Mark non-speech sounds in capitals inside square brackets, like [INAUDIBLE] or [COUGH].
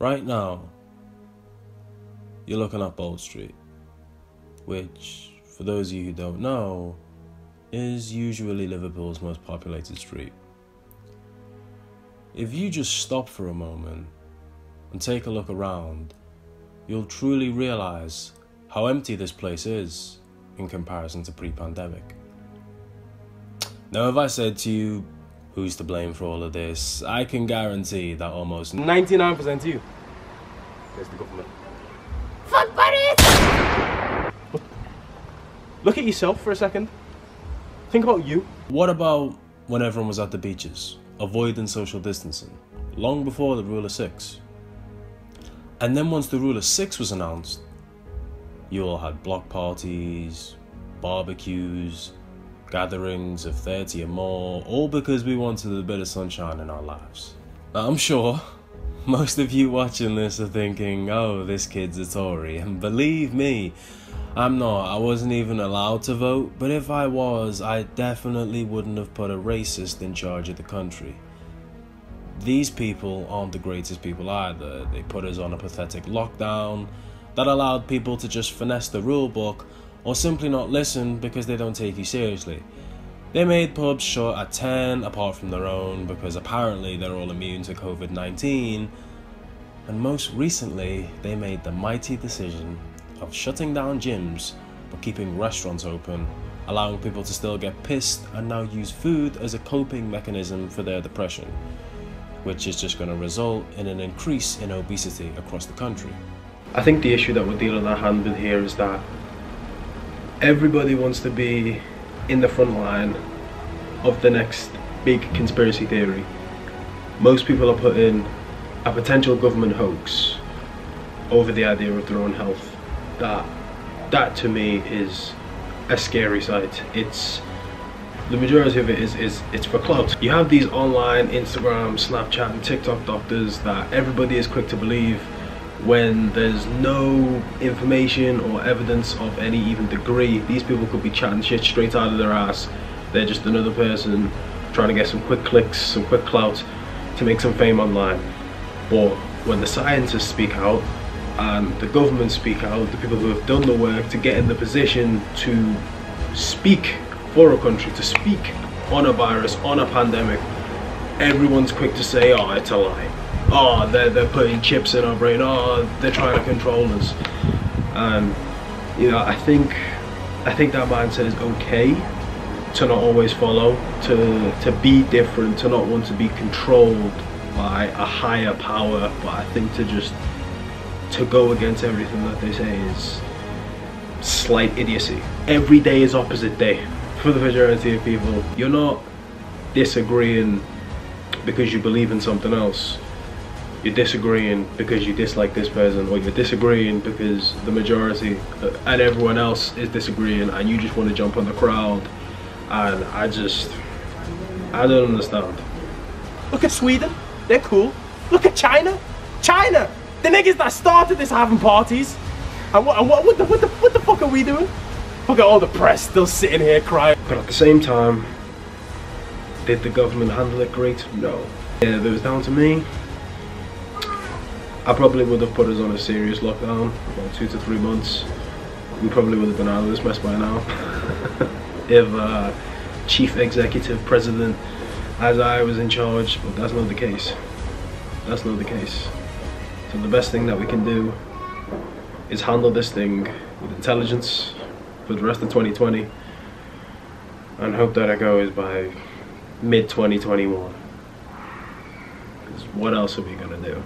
Right now, you're looking up Bold Street, which, for those of you who don't know, is usually Liverpool's most populated street. If you just stop for a moment and take a look around, you'll truly realize how empty this place is in comparison to pre pandemic. Now, if I said to you, who's to blame for all of this, I can guarantee that almost 99% of you is the government. Fuck buddies! Look at yourself for a second. Think about you. What about when everyone was at the beaches, avoiding social distancing, long before the Rule of Six? And then once the Rule of Six was announced, you all had block parties, barbecues, gatherings of 30 or more, all because we wanted a bit of sunshine in our lives. I'm sure most of you watching this are thinking, oh, this kid's a Tory, and believe me, I'm not. I wasn't even allowed to vote, but if I was, I definitely wouldn't have put a racist in charge of the country. These people aren't the greatest people either. They put us on a pathetic lockdown that allowed people to just finesse the rule book or simply not listen because they don't take you seriously. They made pubs shut at 10 apart from their own because apparently they're all immune to COVID 19. And most recently, they made the mighty decision of shutting down gyms but keeping restaurants open, allowing people to still get pissed and now use food as a coping mechanism for their depression, which is just going to result in an increase in obesity across the country. I think the issue that we're dealing our hand with here is that everybody wants to be in the front line of the next big conspiracy theory. Most people are putting a potential government hoax over the idea of their own health. That that to me is a scary sight. It's the majority of it is, is it's for clout. You have these online Instagram, Snapchat and TikTok doctors that everybody is quick to believe when there's no information or evidence of any even degree. These people could be chatting shit straight out of their ass. They're just another person trying to get some quick clicks, some quick clout to make some fame online. But when the scientists speak out and the government speak out, the people who have done the work to get in the position to speak for a country, to speak on a virus, on a pandemic, everyone's quick to say, oh, it's a lie oh, they're, they're putting chips in our brain, oh, they're trying to control us. And, you know, I think, I think that mindset is okay to not always follow, to, to be different, to not want to be controlled by a higher power, but I think to just, to go against everything that they say is slight idiocy. Every day is opposite day for the majority of people. You're not disagreeing because you believe in something else you're disagreeing because you dislike this person or you're disagreeing because the majority uh, and everyone else is disagreeing and you just want to jump on the crowd. And I just I don't understand. Look at Sweden they're cool. Look at China. China the niggas that started this having parties. And what, and what, what, the, what, the, what the fuck are we doing? Look at all the press still sitting here crying. But at the same time did the government handle it great? No. Yeah if it was down to me I probably would have put us on a serious lockdown, about two to three months. We probably would have been out of this mess by now. [LAUGHS] if uh, chief executive president as I was in charge, but that's not the case. That's not the case. So the best thing that we can do is handle this thing with intelligence for the rest of 2020 and hope that it goes by mid 2021. Because what else are we gonna do?